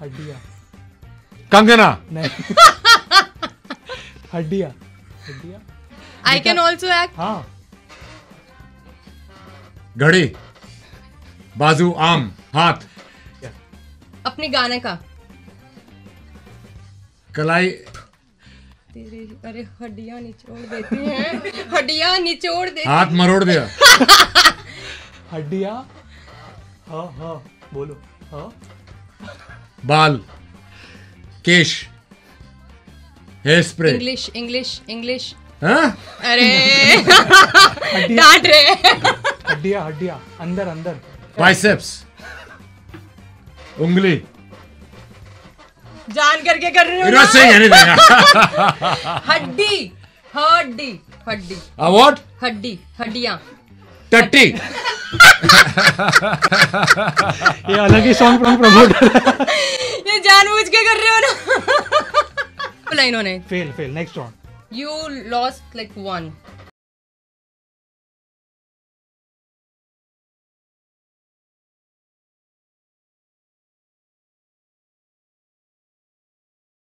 हड्डिया। कंगना। नहीं। हड्डिया। हड्डिया। आई कैन ऑल्सो एक्ट हाँ। घड़ी। बाजू आम हाथ। अपने गाने का। कलाई। तेरे अरे हड्डियाँ निचोड़ देती हैं। हड्डियाँ निचोड़ दे हाथ मरोड़ दिया। हड्डिया। हाँ हाँ बोलो। हाँ। बाल केश hair spray English English English हाँ? अरे। हड्डिया। डांट रहे। हड्डिया हड्डिया। अंदर अंदर। बाइसेप्स उंगली। जान करके कर रहे हो You're ना? not saying anything. हड्डी हड्डी हड्डी। What? हड्डी हड्डियाँ। टट्टी। ये अलग ही सॉन्ग प्रमोट ये जानबूझ के कर रहे हो ना। बोला इन्होंने। Fail fail next song you lost like one